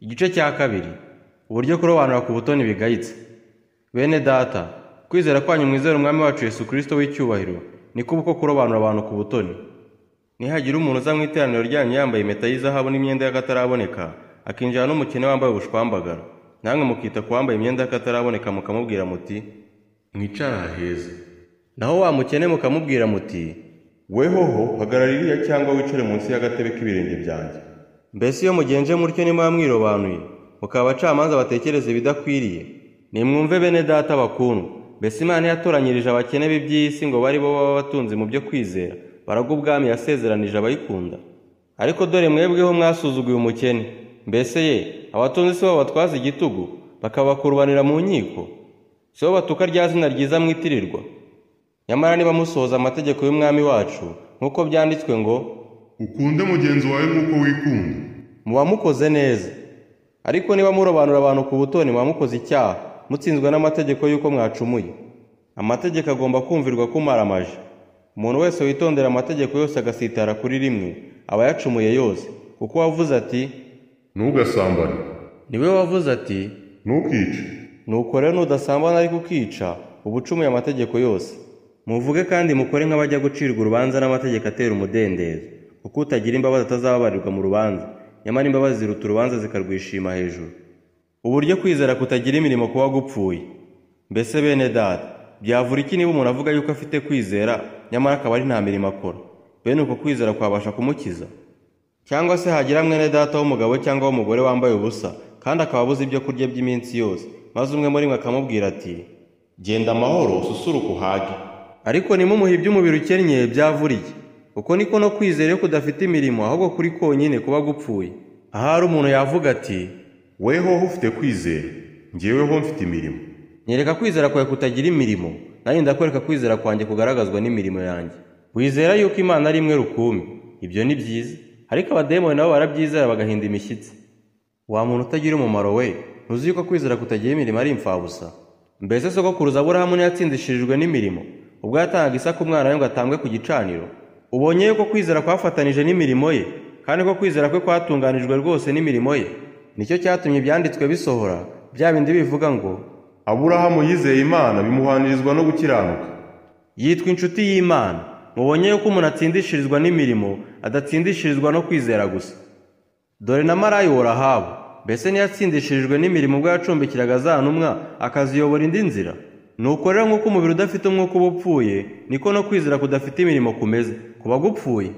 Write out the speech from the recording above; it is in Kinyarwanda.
igice cya kabiri uburyo kurobanura ku butoni bigayitse bene data kwizera kwanyu mwizera umwami wacu yesu kirisito w'icyubahiro niko uko kurobanura abantu ku butoni. Nihagira umuntu uza mu iteraniro ryanyu yambaye impeta y'izahabu n'imyenda y'akataraboneka akinjira n'umukene wambaye ubushwambagara. Namwe mukita ku wambaye imyenda y'akataraboneka mukamubwira muti mwicara heza. Naho wa mukene mukamubwira muti wehoho hagarara iriya cyangwa wicare munsi y'agatebe k'ibirenge byanjye. Mbese iyo mugenje mutyo nimuba mwirobanuye mukaba abacamanza batekereza ibidakwiriye. Nimwumve bene data bakundwa mbese imana yatoranyirije abakene b'iby'iyi si ngo bari bo baba batunzi mu byo kwizera. Baragwa ubwami yasezeranije abayikunda. Ariko dore mwebweho mwasuzuguye umukene. Mbese ye abatunzi si bo batwaza igitugu bakabakurubanira mu nkiko? Si bo batuka rya zina ryiza mwitirirwa? Nyamara niba musohoza amategeko y'umwami wacu nk'uko byanditswe ngo ukunde mugenzi wawe nk'uko wikunda. Muba mukoze neza. Ariko niba murobanura abantu ku butoni muba mukoze icyaha. Mutsinzwe n'amategeko y'uko mwacumuye. Amategeko agomba kumvirwa kumaramaje umuntu wese witondera amategeko yose agasitara kuri rimwe aba yacumuye yose. Kuko wavuze ati ntugasambane. Niwe wavuze ati ntukice. Nuko rero nudasambana ariko ukica uba ucumuye amategeko yose. Muvuge kandi mukore nk'abajya gucirwa urubanza n'amategeko atera umudendezo. Kuko utagira imbabazi atazababarirwa mu rubanza. Nyamara imbabazi ziruta urubanza zikarwishima hejuru. Uburyo kwizera kutagira imirimo kuba gupfuye. Mbese bene data byavura iki niba umuntu avuga yuko afite kwizera nyamara akaba ari nta mirimo akora? Bene uko kwizera kwabasha kumukiza? Cyangwa se hagira mwene data w'umugabo cyangwa w'umugore wambaye ubusa kandi akaba abuze ibyo kurya by'iminsi yose. Maze umwe muri mwe akamubwira ati genda amahoro ususuruke uhage. Ariko nimumuhe iby'umubiri ukennye byavuriye uko niko no kwizera iyo kudafite imirimo ahubwo kuri konyine kuba gupfuye. Ahari umuntu yavuga ati wehoho ufite kwizera ngeweho mfite imirimo. Nyereka kwizera kwawe kutagira imirimo nanjye ndakwereka kwizera kwanjye kugaragazwa n'imirimo yanjye. Wizera yuko imana ari imwe rukumbi. Ibyo ni byiza. Ariko abadayimoni nabo barabyizera bagahinda imishyitsi. Wa muntu utagira umumaro we? Ntuzi yuko kwizera kutagira imirimo ari imfabusa mbese sogokuruza aburahamu ntiyatsindishirijwe n'imirimo? Ubwo yatangaga isaka umwana we ngo atambwe ku gicaniro? Ubonye yuko kwizera kwafatanije n'imirimo ye kandi ko kwizera kwe kwatunganijwe rwose n'imirimo ye. Nicyo cyatumye ibyanditswe bisohora bya bindi bivuga ngo aburahamu yizeye imana bimuhanirizwa no gukiranuka. Yitwa inshuti y'imana. Mubonye yuko umuntu atsindishirizwa n'imirimo adatsindishirizwa no kwizera gusa. Dore na marayi worahabu mbese ntiyatsindishirijwe n'imirimo ubwo yacumbikiraga za ntumwa akaziyobora indi nzira? Nuko rero nk'uko umubiri udafite umwuka uba upfuye niko no kwizera kudafite imirimo kumeze. Kuba gupfuye